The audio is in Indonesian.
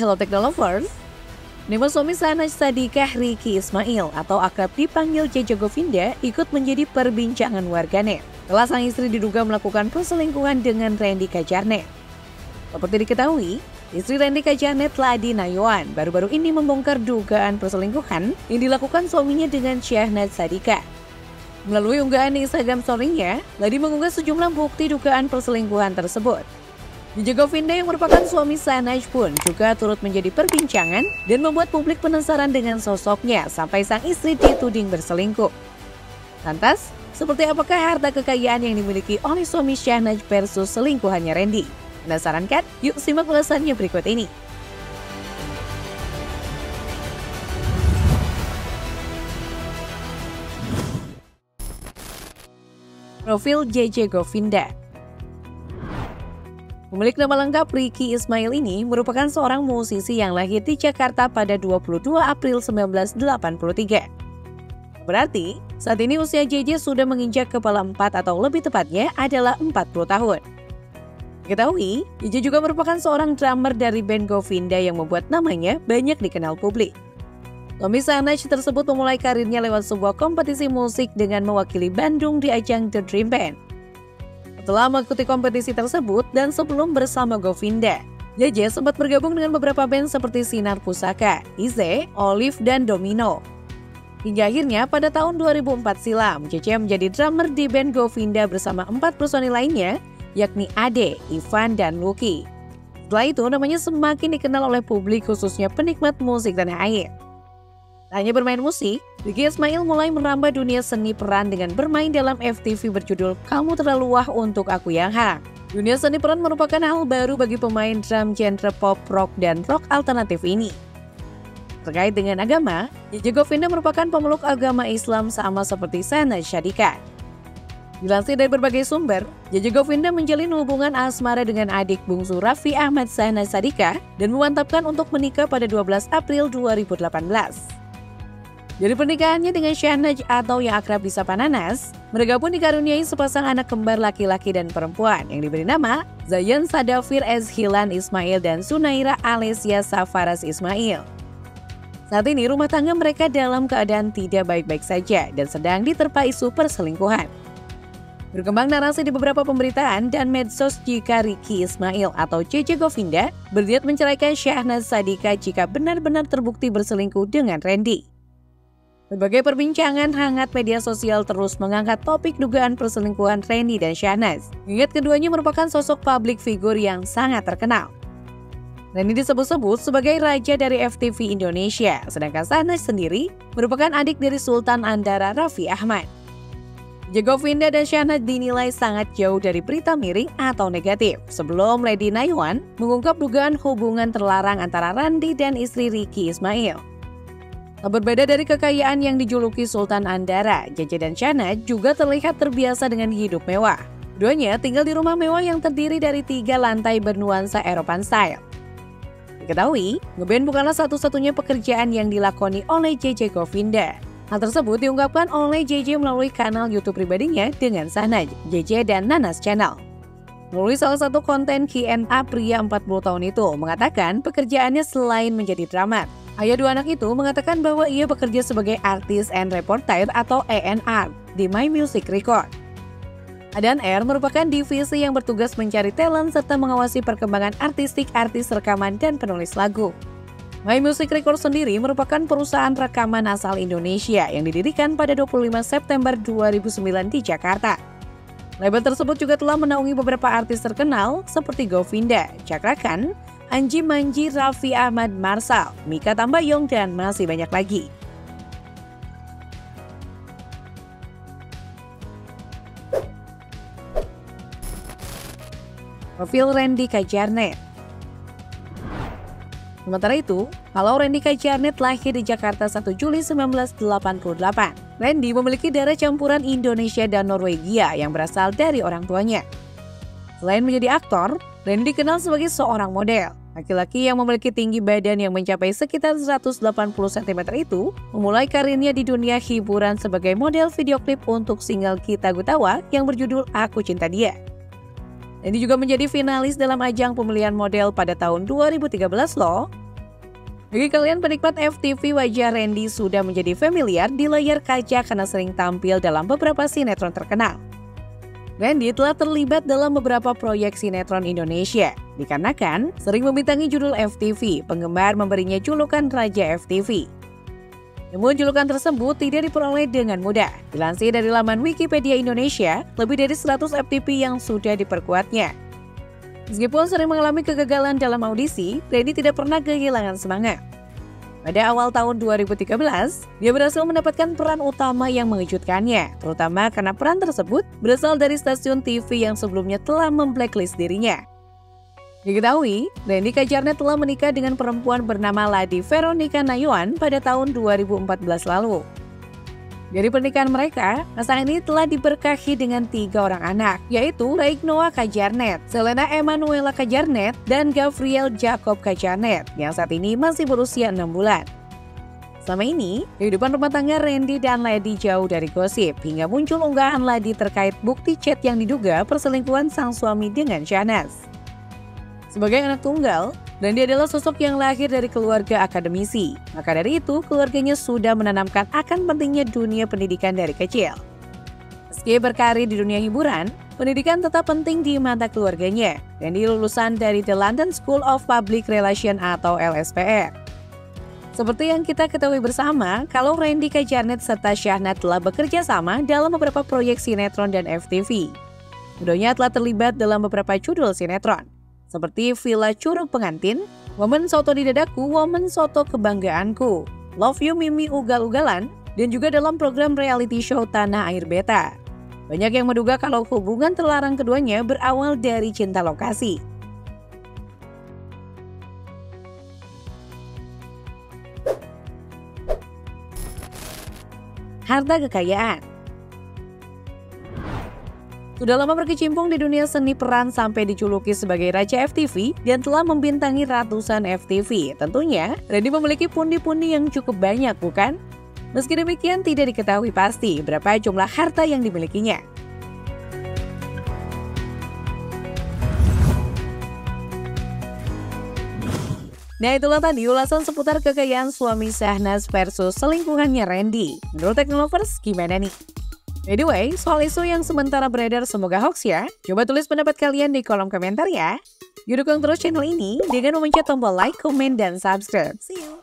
Hello Technolovers, Nama suami Sanaj Sadikah Riki Ismail atau akrab dipanggil Jejo Govinda ikut menjadi perbincangan warganet. Setelah sang istri diduga melakukan perselingkuhan dengan Randy Kajarnet. Seperti diketahui, istri Randy Kajarnet Ladi Nayuan baru-baru ini membongkar dugaan perselingkuhan yang dilakukan suaminya dengan Syahnaz Sadika. Melalui unggahan Instagram story-nya, Ladi mengunggah sejumlah bukti dugaan perselingkuhan tersebut. Bija Govinda yang merupakan suami Sanaj pun juga turut menjadi perbincangan dan membuat publik penasaran dengan sosoknya sampai sang istri dituding berselingkuh. Lantas, seperti apakah harta kekayaan yang dimiliki oleh suami Syahnaj versus selingkuhannya Randy? Penasaran kan? Yuk simak ulasannya berikut ini. Profil JJ Govinda Pemilik nama lengkap Ricky Ismail ini merupakan seorang musisi yang lahir di Jakarta pada 22 April 1983. Berarti, saat ini usia JJ sudah menginjak kepala 4 atau lebih tepatnya adalah 40 tahun. Diketahui, JJ juga merupakan seorang drummer dari band Govinda yang membuat namanya banyak dikenal publik. Tommy Sanaj tersebut memulai karirnya lewat sebuah kompetisi musik dengan mewakili Bandung di ajang The Dream Band. Setelah mengikuti kompetisi tersebut dan sebelum bersama Govinda, JJ sempat bergabung dengan beberapa band seperti Sinar Pusaka, Ize, Olive, dan Domino. Hingga akhirnya pada tahun 2004 silam, JJ menjadi drummer di band Govinda bersama empat personil lainnya, yakni Ade, Ivan, dan Lucky. Setelah itu, namanya semakin dikenal oleh publik khususnya penikmat musik tanah air. hanya bermain musik, Ricky Ismail mulai merambah dunia seni peran dengan bermain dalam FTV berjudul Kamu Terlalu Wah Untuk Aku Yang Hang. Dunia seni peran merupakan hal baru bagi pemain drum genre pop, rock, dan rock alternatif ini. Terkait dengan agama, Yeje Govinda merupakan pemeluk agama Islam sama seperti Sana Syadika. Dilansir dari berbagai sumber, Jeje Govinda menjalin hubungan asmara dengan adik bungsu Raffi Ahmad Sana Sadika dan memantapkan untuk menikah pada 12 April 2018. Dari pernikahannya dengan Syahnaj atau yang akrab disapa Nanas, mereka pun dikaruniai sepasang anak kembar laki-laki dan perempuan yang diberi nama Zayan Sadafir S. Hilan Ismail dan Sunaira Alesia Safaras Ismail. Saat ini rumah tangga mereka dalam keadaan tidak baik-baik saja dan sedang diterpa isu perselingkuhan. Berkembang narasi di beberapa pemberitaan dan medsos jika Ricky Ismail atau Cece Govinda berniat menceraikan Syahnaz Sadika jika benar-benar terbukti berselingkuh dengan Randy. Berbagai perbincangan hangat media sosial terus mengangkat topik dugaan perselingkuhan Reni dan Syahnaz. Ingat keduanya merupakan sosok publik figur yang sangat terkenal. Reni disebut-sebut sebagai raja dari FTV Indonesia, sedangkan Syahnaz sendiri merupakan adik dari Sultan Andara Raffi Ahmad. Jagovinda dan Syahnaz dinilai sangat jauh dari berita miring atau negatif sebelum Lady Naiwan mengungkap dugaan hubungan terlarang antara Randi dan istri Ricky Ismail. Tak berbeda dari kekayaan yang dijuluki Sultan Andara, Jaja dan Shana juga terlihat terbiasa dengan hidup mewah. Keduanya tinggal di rumah mewah yang terdiri dari tiga lantai bernuansa Eropan style. Diketahui, ngeband bukanlah satu-satunya pekerjaan yang dilakoni oleh JJ Govinda. Hal tersebut diungkapkan oleh JJ melalui kanal YouTube pribadinya dengan Sanaj, JJ dan Nanas Channel. Melalui salah satu konten Q&A pria 40 tahun itu mengatakan pekerjaannya selain menjadi drummer, Ayah dua anak itu mengatakan bahwa ia bekerja sebagai artis and reporter atau ENR di My Music Record. Adan Air merupakan divisi yang bertugas mencari talent serta mengawasi perkembangan artistik artis rekaman dan penulis lagu. My Music Record sendiri merupakan perusahaan rekaman asal Indonesia yang didirikan pada 25 September 2009 di Jakarta. Label tersebut juga telah menaungi beberapa artis terkenal seperti Govinda, Cakrakan, Anji Manji, Raffi Ahmad Marsal, Mika Tambayong, dan masih banyak lagi. Profil Randy Kajarnet Sementara itu, kalau Randy Kajarnet lahir di Jakarta 1 Juli 1988. Randy memiliki darah campuran Indonesia dan Norwegia yang berasal dari orang tuanya. Selain menjadi aktor, Randy dikenal sebagai seorang model. Laki-laki yang memiliki tinggi badan yang mencapai sekitar 180 cm itu memulai karirnya di dunia hiburan sebagai model video klip untuk single Kita Gutawa yang berjudul Aku Cinta Dia. Dan juga menjadi finalis dalam ajang pemilihan model pada tahun 2013 loh. Bagi kalian penikmat FTV, wajah Randy sudah menjadi familiar di layar kaca karena sering tampil dalam beberapa sinetron terkenal. Randy telah terlibat dalam beberapa proyek sinetron Indonesia, dikarenakan sering membintangi judul FTV, penggemar memberinya julukan Raja FTV. Namun julukan tersebut tidak diperoleh dengan mudah. Dilansir dari laman Wikipedia Indonesia, lebih dari 100 FTV yang sudah diperkuatnya. Meskipun sering mengalami kegagalan dalam audisi, Randy tidak pernah kehilangan semangat. Pada awal tahun 2013, dia berhasil mendapatkan peran utama yang mengejutkannya, terutama karena peran tersebut berasal dari stasiun TV yang sebelumnya telah memblacklist dirinya. Diketahui, Randy Kajarnet telah menikah dengan perempuan bernama Ladi Veronica Nayuan pada tahun 2014 lalu. Dari pernikahan mereka, pasangan ini telah diberkahi dengan tiga orang anak, yaitu Raik Noah Kajarnet, Selena Emanuela Kajarnet, dan Gabriel Jacob Kajarnet, yang saat ini masih berusia 6 bulan. Selama ini, kehidupan rumah tangga Randy dan Lady jauh dari gosip, hingga muncul unggahan Lady terkait bukti chat yang diduga perselingkuhan sang suami dengan Shanas. Sebagai anak tunggal, Randy adalah sosok yang lahir dari keluarga akademisi. Maka dari itu, keluarganya sudah menanamkan akan pentingnya dunia pendidikan dari kecil. Meski berkarir di dunia hiburan, pendidikan tetap penting di mata keluarganya. Randy lulusan dari The London School of Public Relations atau LSPR. Seperti yang kita ketahui bersama, kalau Randy Kajarnet serta Syahna telah bekerja sama dalam beberapa proyek sinetron dan FTV. Keduanya telah terlibat dalam beberapa judul sinetron seperti Villa Curug Pengantin, Woman Soto di Dadaku, Woman Soto Kebanggaanku, Love You Mimi Ugal-Ugalan, dan juga dalam program reality show Tanah Air Beta. Banyak yang menduga kalau hubungan terlarang keduanya berawal dari cinta lokasi. Harta kekayaan sudah lama berkecimpung di dunia seni peran sampai dijuluki sebagai Raja FTV dan telah membintangi ratusan FTV. Tentunya, Randy memiliki pundi-pundi yang cukup banyak, bukan? Meski demikian, tidak diketahui pasti berapa jumlah harta yang dimilikinya. Nah itulah tadi ulasan seputar kekayaan suami Sahnas versus selingkuhannya Randy. Menurut Teknolovers, gimana nih? By the way, soal isu yang sementara beredar semoga hoax ya. Coba tulis pendapat kalian di kolom komentar ya. Yuk dukung terus channel ini dengan memencet tombol like, komen, dan subscribe. See you!